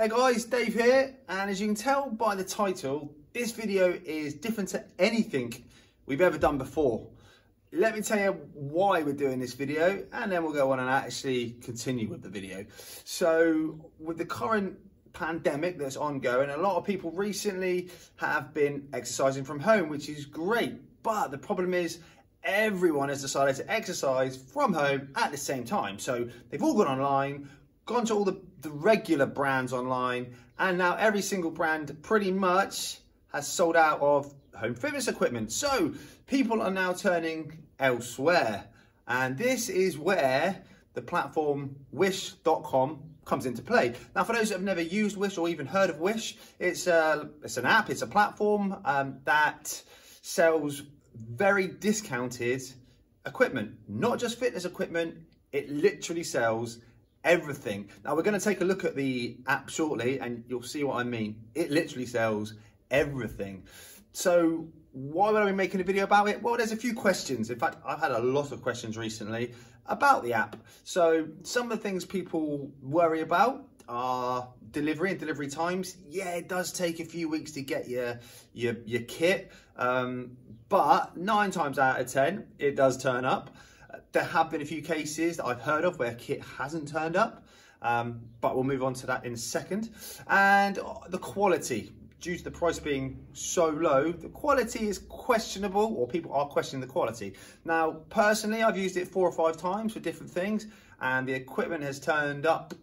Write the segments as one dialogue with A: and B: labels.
A: Hey guys, Dave here, and as you can tell by the title, this video is different to anything we've ever done before. Let me tell you why we're doing this video, and then we'll go on and actually continue with the video. So, with the current pandemic that's ongoing, a lot of people recently have been exercising from home, which is great. But the problem is, everyone has decided to exercise from home at the same time. So, they've all gone online, gone to all the, the regular brands online, and now every single brand pretty much has sold out of home fitness equipment. So people are now turning elsewhere. And this is where the platform wish.com comes into play. Now, for those that have never used Wish or even heard of Wish, it's, a, uh, it's an app, it's a platform um, that sells very discounted equipment, not just fitness equipment, it literally sells everything. Now we're going to take a look at the app shortly and you'll see what I mean. It literally sells everything. So why are we making a video about it? Well, there's a few questions. In fact, I've had a lot of questions recently about the app. So some of the things people worry about are delivery and delivery times. Yeah, it does take a few weeks to get your your, your kit, um, but nine times out of 10, it does turn up. There have been a few cases that I've heard of where kit hasn't turned up, um, but we'll move on to that in a second. And the quality, due to the price being so low, the quality is questionable, or people are questioning the quality. Now, personally, I've used it four or five times for different things, and the equipment has turned up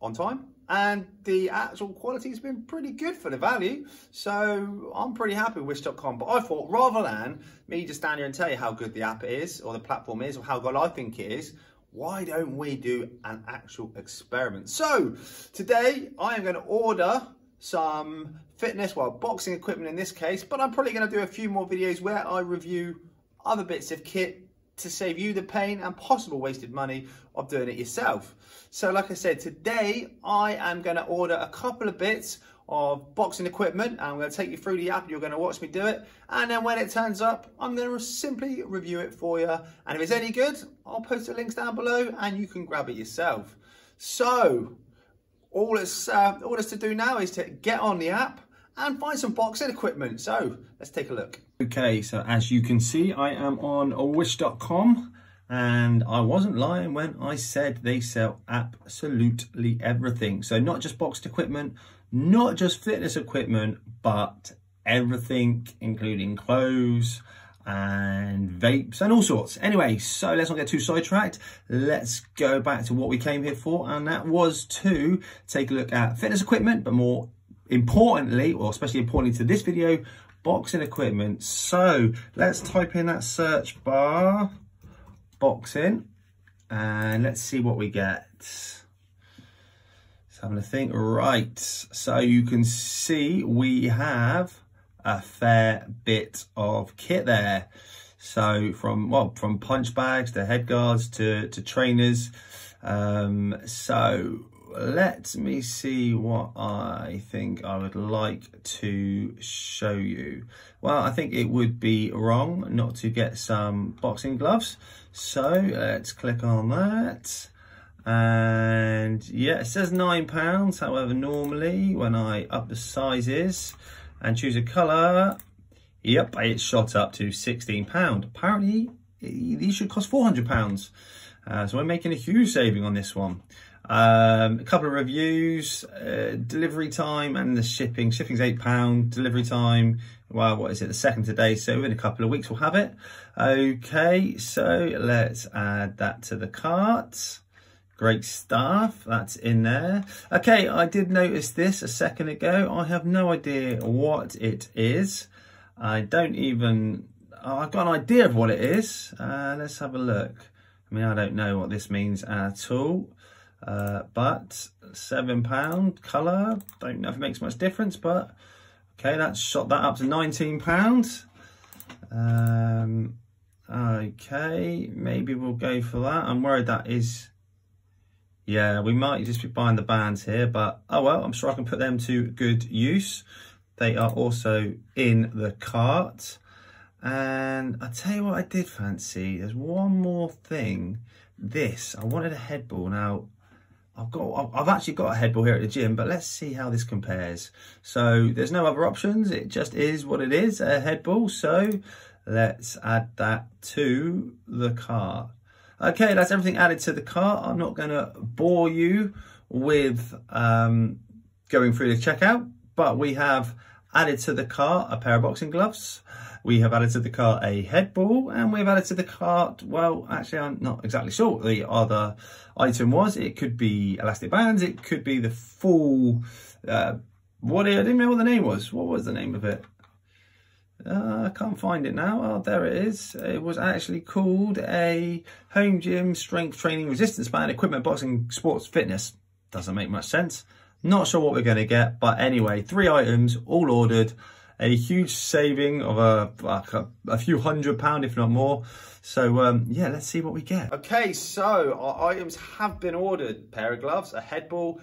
A: on time and the actual quality has been pretty good for the value. So I'm pretty happy with Wish.com. But I thought rather than me just stand here and tell you how good the app is or the platform is or how good I think it is, why don't we do an actual experiment? So today I am going to order some fitness, well, boxing equipment in this case, but I'm probably going to do a few more videos where I review other bits of kit to save you the pain and possible wasted money of doing it yourself. So like I said, today I am going to order a couple of bits of boxing equipment. I'm going to take you through the app. You're going to watch me do it. And then when it turns up, I'm going to simply review it for you. And if it's any good, I'll post the links down below and you can grab it yourself. So all it's, uh, all it's to do now is to get on the app and find some boxing equipment. So let's take a look. Okay, so as you can see, I am on wish.com and I wasn't lying when I said they sell absolutely everything. So not just boxed equipment, not just fitness equipment, but everything, including clothes and vapes and all sorts. Anyway, so let's not get too sidetracked. Let's go back to what we came here for, and that was to take a look at fitness equipment, but more importantly, or especially importantly to this video, boxing equipment. So let's type in that search bar, boxing, and let's see what we get. Having a think. Right, so you can see we have a fair bit of kit there. So from well, from punch bags to head guards to to trainers. Um, so let me see what I think I would like to show you. Well, I think it would be wrong not to get some boxing gloves. So let's click on that. And yeah, it says nine pounds. However, normally when I up the sizes and choose a color, yep, it's shot up to 16 pound. Apparently these should cost 400 pounds. Uh, so we're making a huge saving on this one. Um, a couple of reviews, uh, delivery time and the shipping. Shipping's £8, delivery time, well, what is it, the second today, so in a couple of weeks we'll have it. Okay, so let's add that to the cart. Great stuff, that's in there. Okay, I did notice this a second ago. I have no idea what it is. I don't even, oh, I've got an idea of what it is. Uh, let's have a look. I mean, I don't know what this means at all. Uh, but seven pound colour, don't know if it makes much difference, but okay, that's shot that up to 19 pounds. Um, okay, maybe we'll go for that. I'm worried that is, yeah, we might just be buying the bands here, but oh well, I'm sure I can put them to good use. They are also in the cart. And I tell you what I did fancy, there's one more thing. This, I wanted a head. Now, I've got, I've actually got a head ball here at the gym, but let's see how this compares. So there's no other options. It just is what it is, a head ball. So let's add that to the cart. Okay, that's everything added to the cart. I'm not to bore you with um, going through the checkout, but we have added to the cart a pair of boxing gloves. We have added to the cart a head ball and we've added to the cart, well, actually, I'm not exactly sure what the other item was. It could be elastic bands. It could be the full, uh, what, I didn't know what the name was. What was the name of it? Uh, I can't find it now. Oh, there it is. It was actually called a home gym strength training resistance band equipment boxing sports fitness. Doesn't make much sense. Not sure what we're going to get, but anyway, three items all ordered. A huge saving of a, a, a few hundred pound, if not more. So um, yeah, let's see what we get. Okay, so our items have been ordered. Pair of gloves, a head ball,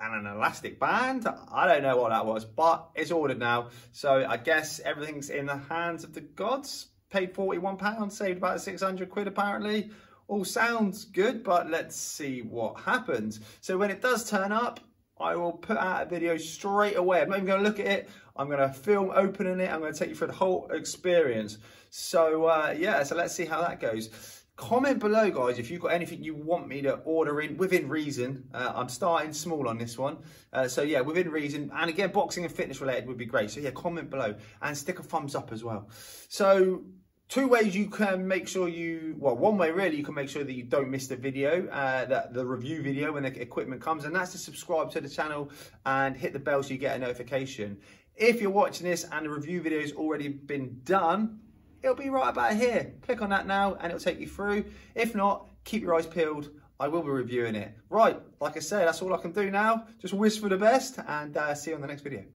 A: and an elastic band. I don't know what that was, but it's ordered now. So I guess everything's in the hands of the gods. Paid £41, saved about 600 quid apparently. All sounds good, but let's see what happens. So when it does turn up, I will put out a video straight away. I'm not even going to look at it. I'm going to film opening it. I'm going to take you through the whole experience. So uh, yeah, so let's see how that goes. Comment below, guys, if you've got anything you want me to order in within reason. Uh, I'm starting small on this one. Uh, so, yeah, within reason. And again, boxing and fitness related would be great. So, yeah, comment below and stick a thumbs up as well. So, two ways you can make sure you, well, one way really, you can make sure that you don't miss the video, uh, that the review video when the equipment comes, and that's to subscribe to the channel and hit the bell so you get a notification. If you're watching this and the review video has already been done, it'll be right about here. Click on that now and it'll take you through. If not, keep your eyes peeled. I will be reviewing it. Right, like I said, that's all I can do now. Just wish for the best and uh, see you on the next video.